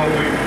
all.